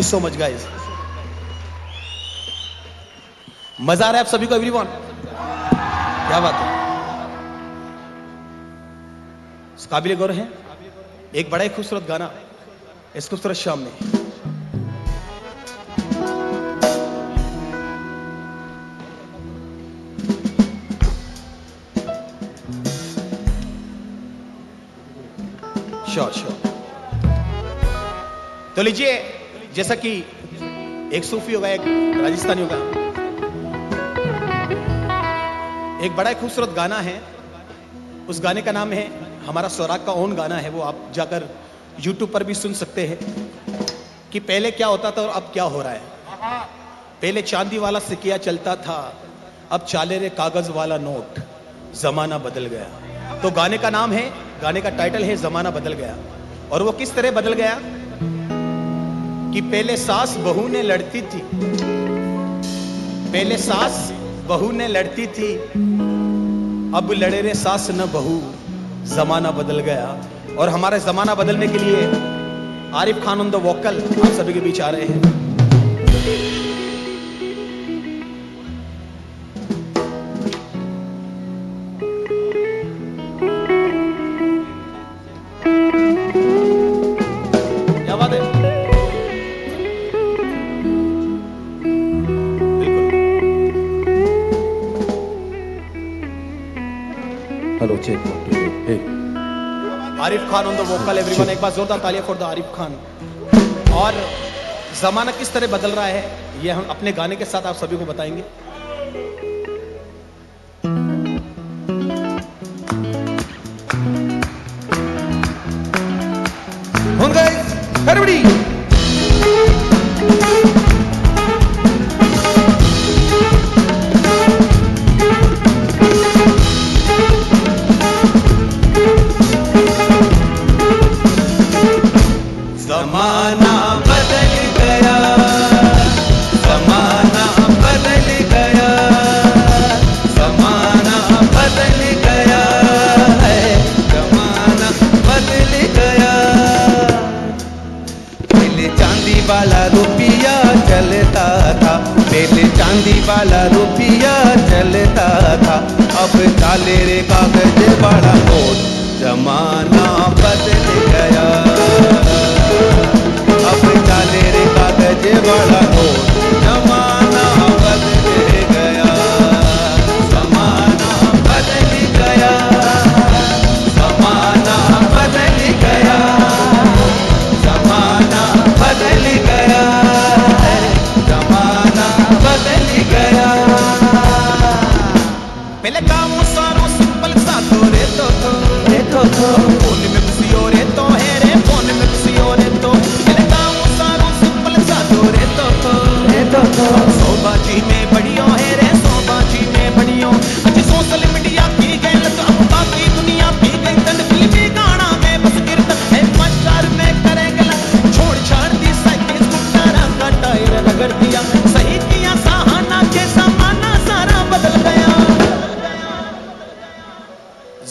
You so much guys मज़ा आ रहा है आप सभी को एवरीवन क्या बात है? काबिल गौर है? एक बड़ा ही खूबसूरत गाना इस खूबसूरत शाम में। श्योर श्योर तो लीजिए जैसा कि एक सूफी होगा, एक राजस्थानी होगा। एक बड़ा खूबसूरत गाना है। उस गाने का नाम है हमारा स्वराग का ओन गाना है, वो आप जाकर YouTube पर भी सुन सकते हैं कि पहले क्या होता था और अब क्या हो रहा है। पहले चांदी वाला सिकिया चलता था, अब चाले रे कागज़ वाला नोट, जमाना बदल गया। तो गाने का नाम है, गाने का टाइटल है, जमाना बदल गया। और वो किस तरह बदल गया? कि पहले सास बहू ने लड़ती थी। पहले सास बहू ने लड़ती थी। अब लड़े रे सास न बहू। जमाना बदल गया। और हमारे जमाना बदलने के लिए Arif Khan on the vocal आप सभी के बीच आ रहे हैं। Arif Khan on the vocal everyone एक बार जोरदार तालियाँ फॉर द आरिफ खान। और जमाना किस तरह बदल रहा है ये हम अपने गाने के साथ आप सभी को बताएँगे।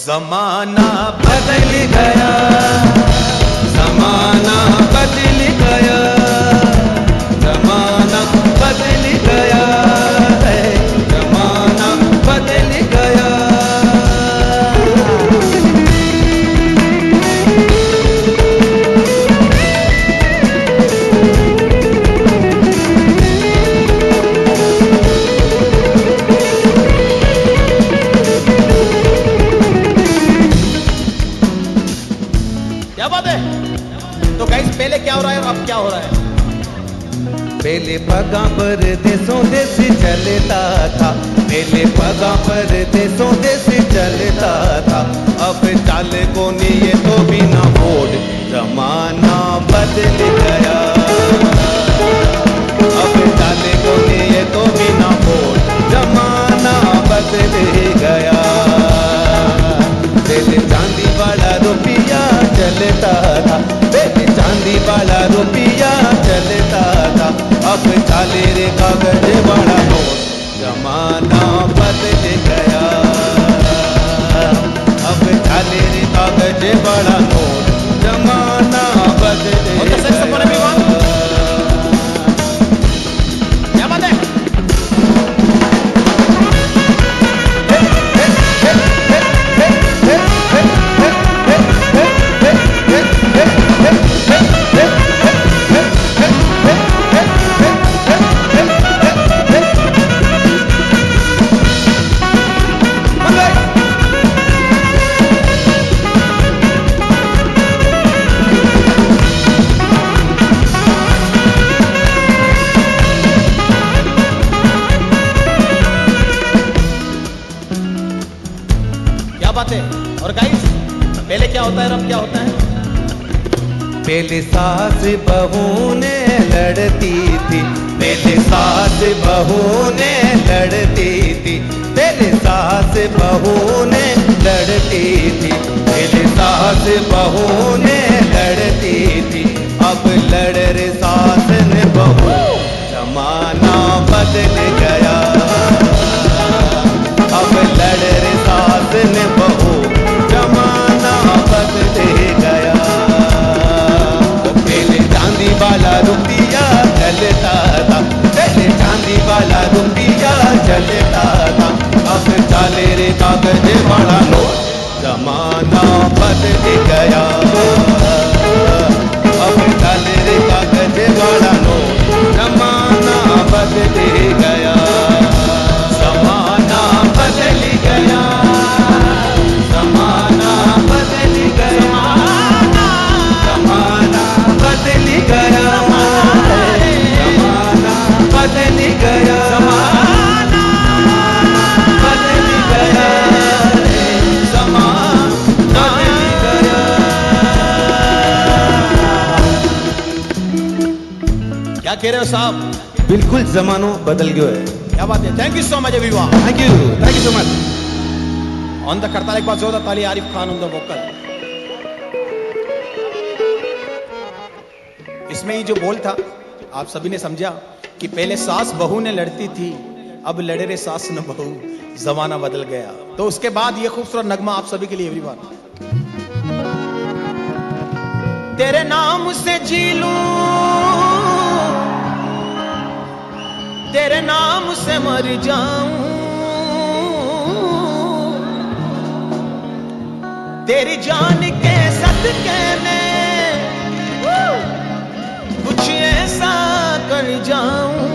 जमाना बदल गया। समाना बदल गया। पगा पर देशों देश चलता था। पहले पगा पर देशों देश चलता था। अब चाल को ये तो बिना वोट जमाना बदल गया। अब चाल को ये तो बिना वोट जमाना बदल गया। पहले चांदी वाला रुपया चलता था। पहले चांदी वाला रुपया चलता था अब चाले रे कागज़ बड़ा हो, जमाना बदल गया। अब चाले रे कागज़ बड़ा हो, जमाना बदल On सास बहू ने लड़ती थी। पहले सास बहू ने लड़ती थी। पहले सास बहू ने लड़ती थी। पहले सास बहू ने लड़ती थी। अब लड़ रे सास ने बहू जमाना बदल गया। अब लड़ रे सास ने बहू रुपया चलता था। पहले चांदी वाला रुपया चलता था। अब चाले रे कागज़ वाला नोट। जमाना बदल गया। साहब। बिल्कुल जमानो बदल गयो है क्या बात है? Thank you so much everyone thank you thank you so much on the kartal एक बार जोरदार ताली Arif Khan on the vocal इसमें ये जो बोल था आप सभी ने समझा कि पहले सास बहू ने लड़ती थी अब लड़े रे सास न बहू जमाना बदल गया। तो उसके बाद ये खूबसूरत नगमा आप सभी के लिए एवरीवन तेरे नाम से जी लूँ तेरे नाम से मर जाऊँ। तेरी जान के सदके में कुछ ऐसा कर जाऊँ।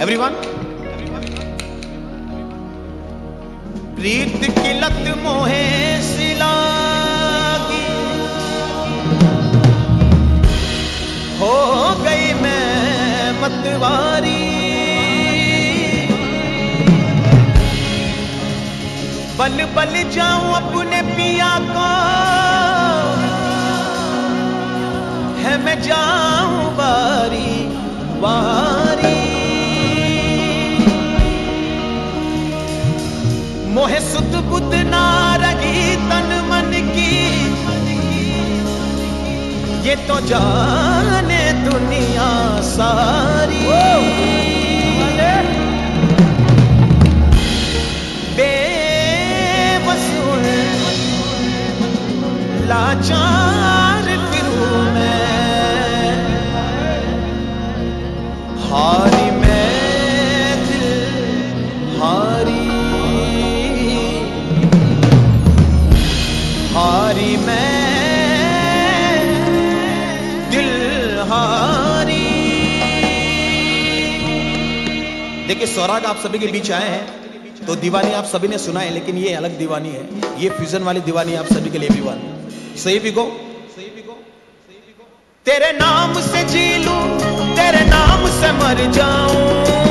एवरीवन प्रीत की लत मोहे मैं मतवारी। बल बल जाऊँ अपने पिया को। है मैं जाऊँ बारी बारी। मोहे सुत बुद्ध ना रही तन मन की। ये तो जाने दुनिया सारी। बेवसूल लाचार फिरूं मैं। हारी देखिए सौराग आप सभी के बीच आए हैं तो दीवानी आप सभी ने सुना है, लेकिन ये अलग दीवानी है। ये फ्यूजन वाली दीवानी आप सभी के लिए भी वाली सही भी गो तेरे नाम से जी लू, तेरे नाम से मर जाऊँ।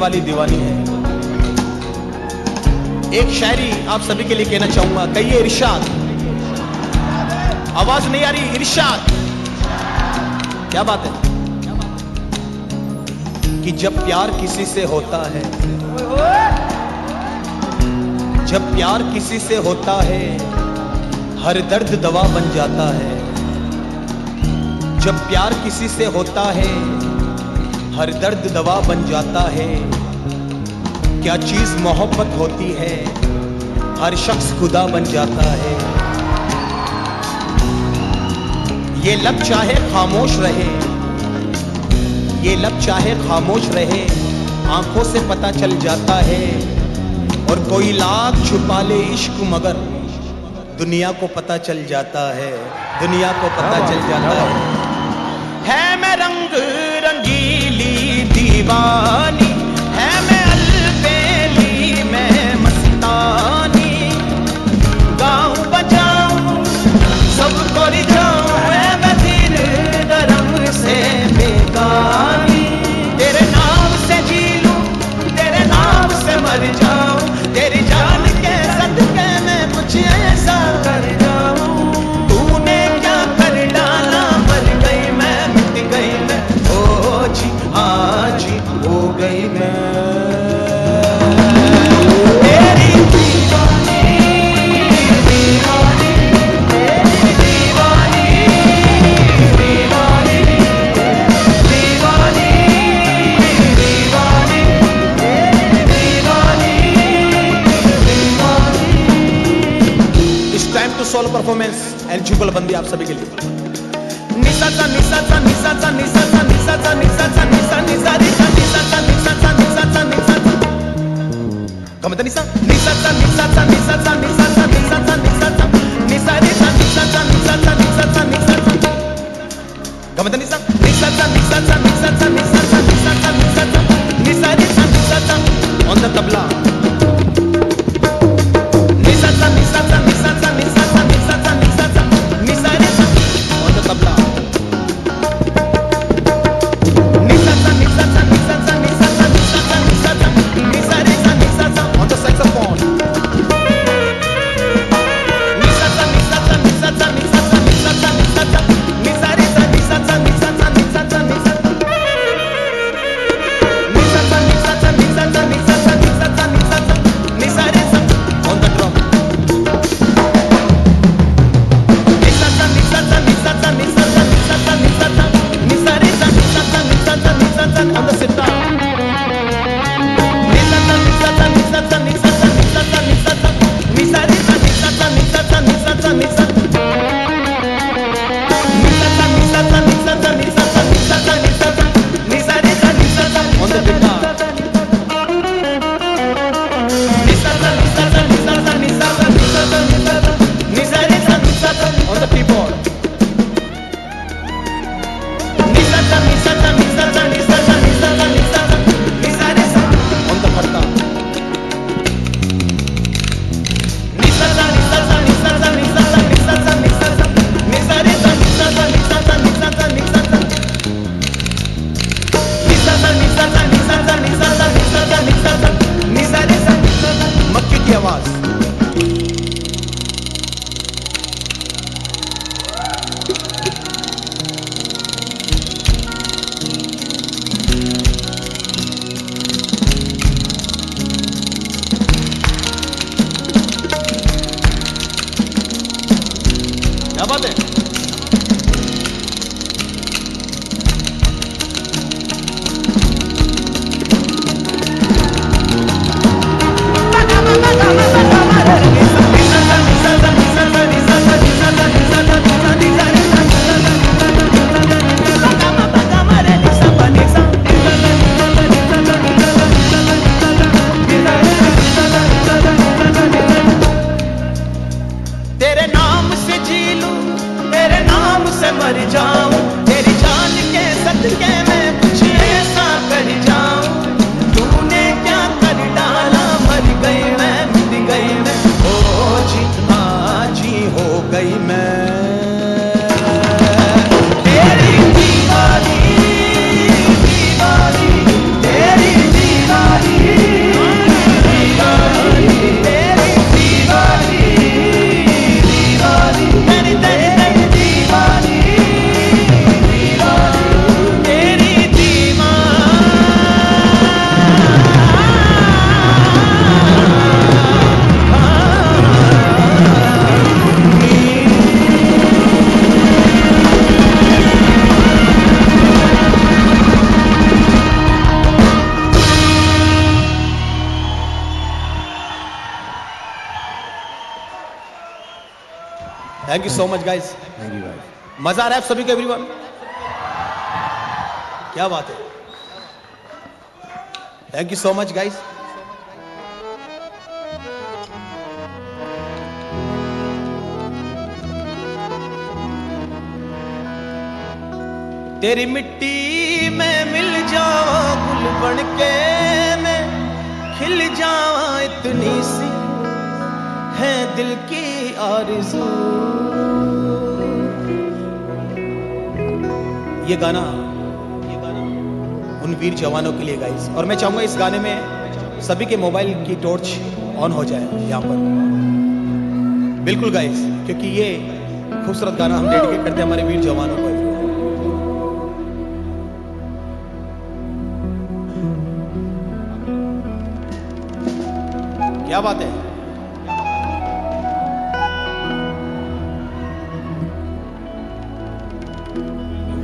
वाली दीवानी है। एक शायरी आप सभी के लिए कहना चाहूँगा, कहिए इरशाद। आवाज़ नहीं आ रही, इरशाद। क्या बात है? कि जब प्यार किसी से होता है, जब प्यार किसी से होता है, हर दर्द दवा बन जाता है। जब प्यार किसी से होता है हर दर्द दवा बन जाता है। क्या चीज़ मोहब्बत होती है? हर शख्स खुदा बन जाता है। ये लब चाहे खामोश रहे। ये लब चाहे खामोश रहे आँखों से पता चल जाता है। और कोई लाख छुपा ले इश्क मगर दुनिया को पता चल जाता है। दुनिया को पता चल जाता है। है मैं रंग दीवानी बंदी आप सभी के लिए। যাও thank you so much guys thank you भाई मज़ा आ रहा है आप सभी को एवरीवन क्या बात है? Thank you so much guys तेरी मिट्टी में मिल जावा गुल बन के मैं खिल जावा इतनी सी। है दिल की आरज़ू। ये गाना ये गाना उन वीर जवानों के लिए गाइस और मैं चाहूँगा इस गाने में सभी के मोबाइल की टॉर्च ऑन हो जाए यहाँ पर। बिल्कुल गाइस क्योंकि ये खूबसूरत गाना हम डेडिकेट करते हमारे वीर जवानों को। क्या बात है?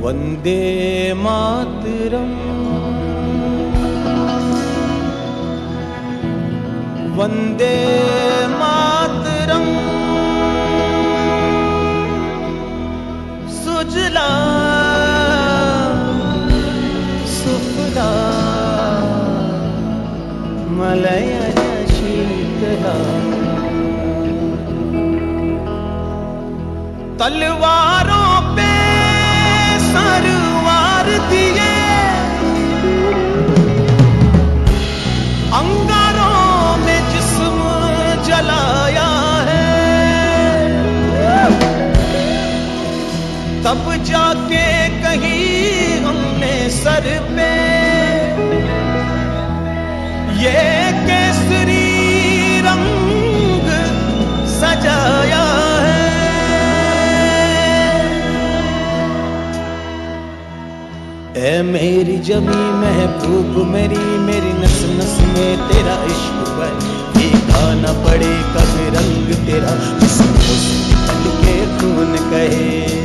वंदे मातरम। वंदे मातरम। सुजला सुफला मलय शीतला। तलवारों तब जाके कहीं हमने सर पे ये केसरी रंग सजाया ए मेरी जमी महबूब, मेरी मेरी नस नस में तेरा इश्क है। फीका न पड़े कब रंग तेरा खून कहे।